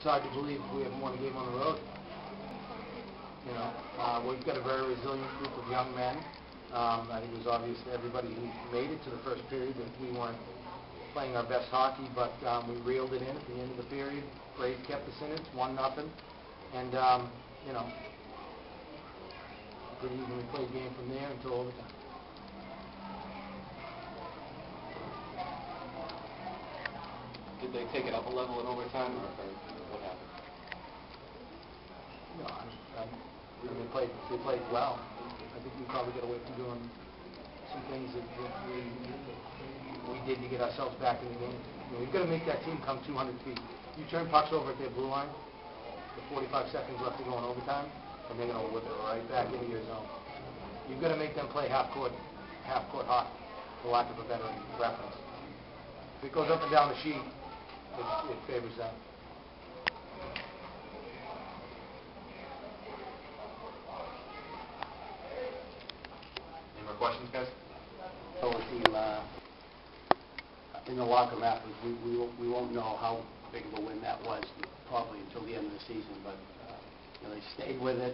it's hard to believe we haven't won a game on the road. You know, uh, we've got a very resilient group of young men. Um, I think it was obvious to everybody who made it to the first period that we weren't playing our best hockey, but um, we reeled it in at the end of the period. Graves kept us in it, one nothing, and um, you know, pretty evenly played game from there until overtime. Did they take it up a level in overtime, or, or what happened? No, I, I, I mean, they played, they played well. I think we probably got away from doing some things that, that we, we did to get ourselves back in the game. You know, we've got to make that team come 200 feet. You turn pucks over at their blue line, with 45 seconds left to go in overtime, and they're going to whip it right back into your zone. You've got to make them play half court, half court hockey, for lack of a better reference. If it goes up and down the sheet, it, it favors them. Questions, guys? So team, uh, in the locker room we, we won't, we won't know how big of a win that was probably until the end of the season, but, uh, you know, they stayed with it.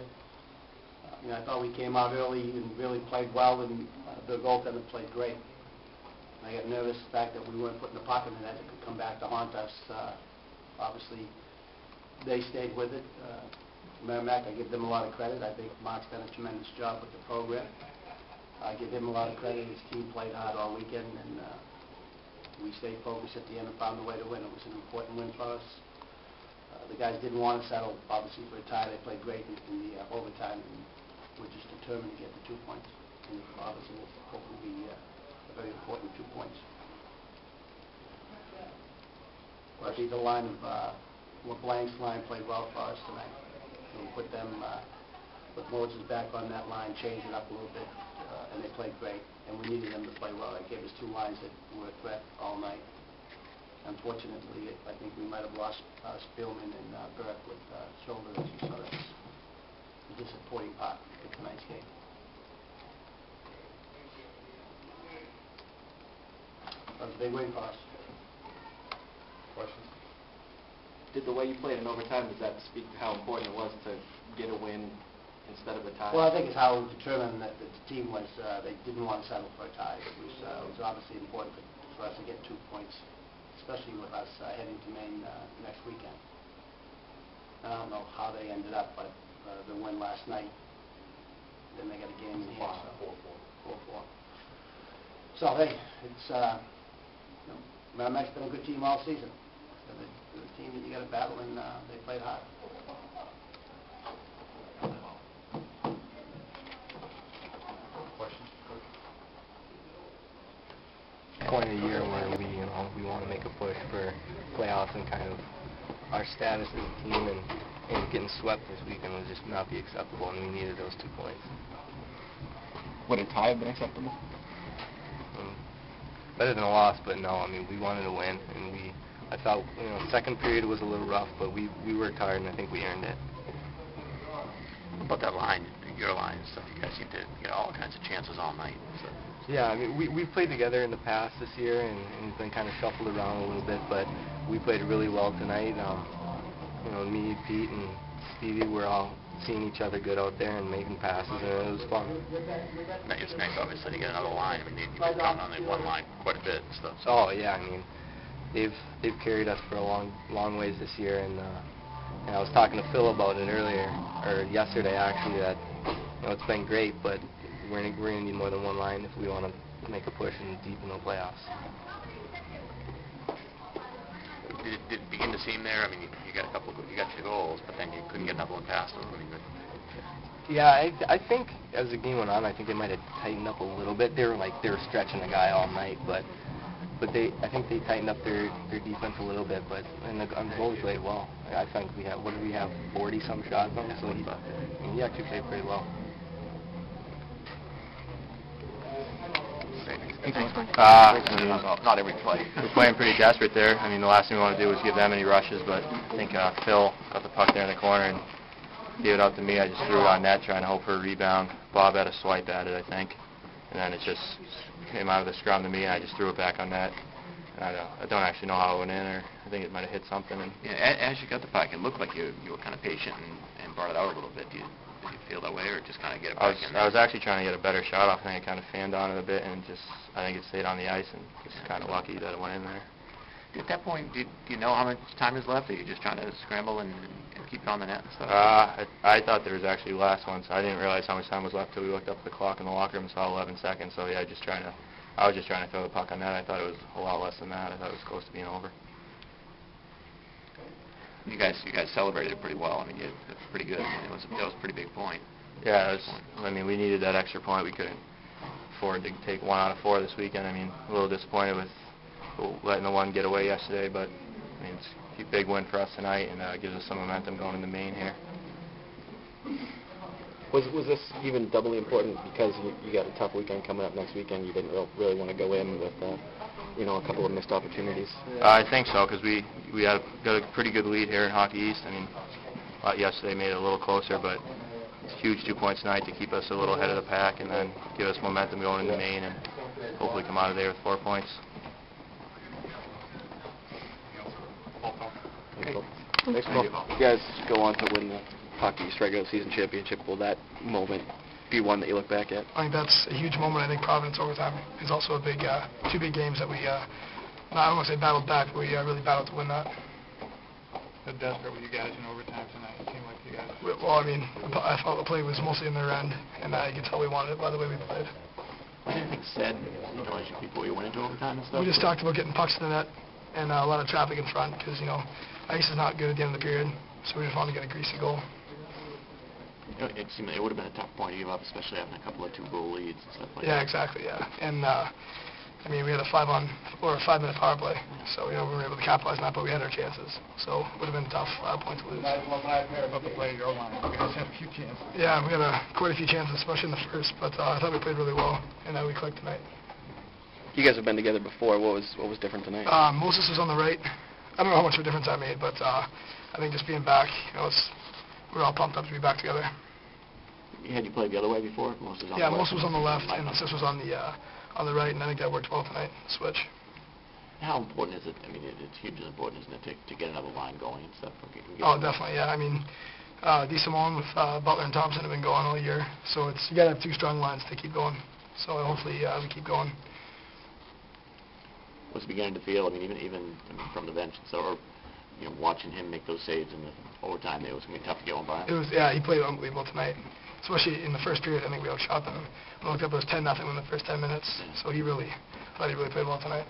Uh, You know, I thought we came out early and really played well, and uh, the goaltender played great. I got nervous the fact that we weren't putting the puck in the net, it could come back to haunt us. Uh, Obviously, they stayed with it. Uh, Merrimack, I give them a lot of credit. I think Mark's done a tremendous job with the program. I give him a lot of credit. His team played hard all weekend, and uh, we stayed focused at the end and found a way to win. It was an important win for us. Uh, The guys didn't want to settle, obviously, for a tie. They played great in in the uh, overtime, and we're just determined to get the two points. And obviously, will hopefully be uh, a very important two points. Think the line of, uh, LeBlanc's line played well for us tonight. So we put them, uh, put Moses back on that line, change it up a little bit, uh, and they played great. And we needed them to play well. That gave us two lines that were a threat all night. Unfortunately, I think we might have lost uh, Spielman and uh, Burke with uh, shoulder issues, so that's the disappointing part of tonight's game. That was a big win for us. Questions? Did the way you played in overtime, does that speak to how important it was to get a win instead of a tie? Well, I think it's how we determined that the team was, uh, they didn't want to settle for a tie. It was, uh, it was obviously important for- for us to get two points, especially with us uh, heading to Maine uh, next weekend. I don't know how they ended up, but uh, the win last night, then they got a game in here, so... Four-four. So, hey, it's, uh, you know, Merrimack's been a good team all season. They're the- they're the team that you got to battle, and uh, they played hard. Point of the year where we, you know, we want to make a push for playoffs and kind of our status as a team and, and getting swept this weekend would just not be acceptable and we needed those two points. Would a tie have been acceptable? Um, better than a loss, but no, I mean, we wanted to win and we, I thought, you know, second period was a little rough, but we, we worked hard and I think we earned it. about that line, your line and stuff, you guys seem to get all kinds of chances all night. So Yeah, I mean, we, we've played together in the past this year and, and been kind of shuffled around a little bit, but we played really well tonight. Um, you know, me, Pete, and Stevie were all seeing each other good out there and making passes, and it was fun. it's nice, obviously, to get another line. I mean, you've been counting on the one line quite a bit and stuff. So Oh yeah, I mean, they've they've carried us for a long long ways this year, and uh, and I was talking to Phil about it earlier or yesterday actually that you know it's been great, but we're we're gonna need more than one line if we want to make a push in deep in the playoffs. did it, did it begin to seem there? I mean, you, you got a couple, of, you got your goals, but then you couldn't get another one past them. I mean, Yeah, I, I think as the game went on, I think they might have tightened up a little bit. They were like they were stretching the guy all night, but but they I think they tightened up their their defense a little bit. But and the goalie played well. I think we have what did we have 40 some shots on, so he he actually played pretty well. Uh, not, not every play. We're playing pretty desperate there. I mean, the last thing we want to do is give them any rushes, but I think uh, Phil got the puck there in the corner and gave it out to me. I just threw it on net trying to hope for a rebound. Bob had a swipe at it, I think, and then it just came out of the scrum to me, and I just threw it back on net. and I don't, I don't actually know how it went in, or I think it might have hit something, and Yeah, as you got the puck, it looked like you, you were kind of patient and, and brought it out a little bit. Do you, did you feel that way, or just kind of get it I back was, in I was actually trying to get a better shot off, I think I kind of fanned on it a bit, and just, I think it stayed on the ice, and just kind of lucky that it went in there. At that point, do, you know how much time is left? Are you just trying to scramble and, and keep it on the net and stuff? Uh, I, I thought there was actually less once. I didn't realize how much time was left till we looked up at the clock in the locker room and saw 11 seconds. So yeah, just trying to, I was just trying to throw the puck on net. I thought it was a lot less than that. I thought it was close to being over. You guys, you guys celebrated it pretty well. I mean, you, it pretty good. I mean, it was, that was a pretty big point. Yeah, it was, I mean, we needed that extra point. We couldn't afford to take one out of four this weekend. I mean, a little disappointed with letting the one get away yesterday, but I mean, it's a big win for us tonight, and uh, gives us some momentum going into Maine here. Was was this even doubly important because you, you got a tough weekend coming up next weekend? You didn't real, really want to go in with, uh, you know, a couple of missed opportunities. Uh, I think so because we we had got a pretty good lead here in Hockey East. I mean, uh, yesterday made it a little closer, but it's huge two points tonight to keep us a little ahead of the pack and then give us momentum going into Maine and hopefully come out of there with four points. Thanks, Paul. You guys go on to win the Hockey East regular season championship. Will that moment be one that you look back at? I think that's a huge moment. I think Providence overtime is also a big, uh, two big games that we, uh, I don't want to say battled back, but we uh, really battled to win that. How desperate were you guys in overtime tonight? It seemed like you guys... Well, I mean, I thought the play was mostly in their end, and uh, you could tell we wanted it by the way we played. Was anything said, you know, as you, before you went into overtime and stuff? We just talked about getting pucks to the net and uh, a lot of traffic in front because, you know, ice is not good at the end of the period, so we just wanted to get a greasy goal. You know, It seemed, it would have been a tough point to give up, especially having a couple of two-goal leads and stuff like Yeah, that. exactly, yeah. And, uh, I mean, we had a five on, or a five minute power play, so, you know, we were able to capitalize on that, but we had our chances. So it would have been a tough uh, point to lose. About the play of your line, you guys had a few chances. Yeah, we had a, quite a few chances, especially in the first, but uh, I thought we played really well, and uh, we clicked tonight. You guys have been together before. What was what was different tonight? Uh, Moses was on the right. I don't know how much of a difference that made, but uh, I think just being back, you know, it's, we were all pumped up to be back together. You had you played the other way before? Most was on Yeah, the Moses was on the left, and Sis was on the uh, on the right, and I think that worked well tonight. Switch. How important is it, I mean, it- it's hugely important, isn't it, to, to get another line going and stuff? get- get- Oh, definitely, yeah. I mean, uh, DeSimone with uh, Butler and Thompson have been going all year, so it's you got to have two strong lines to keep going. So hopefully uh, we keep going. Was it beginning to feel, I mean, even, even I mean, from the bench, so, or, you know, watching him make those saves in the overtime, it was going to be tough to get one by It was yeah, he played unbelievable tonight. Especially in the first period, I think we outshot them. I looked up, it was 10 nothing in the first 10 minutes. So he really, I thought he really played well tonight.